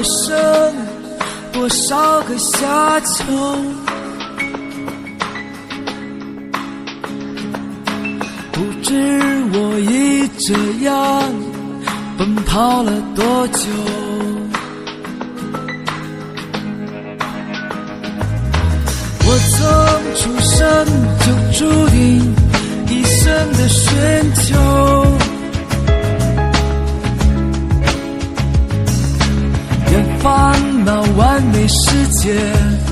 一生多少个夏秋，不知我已这样奔跑了多久。我从出生就注定一生的寻求。完美世界。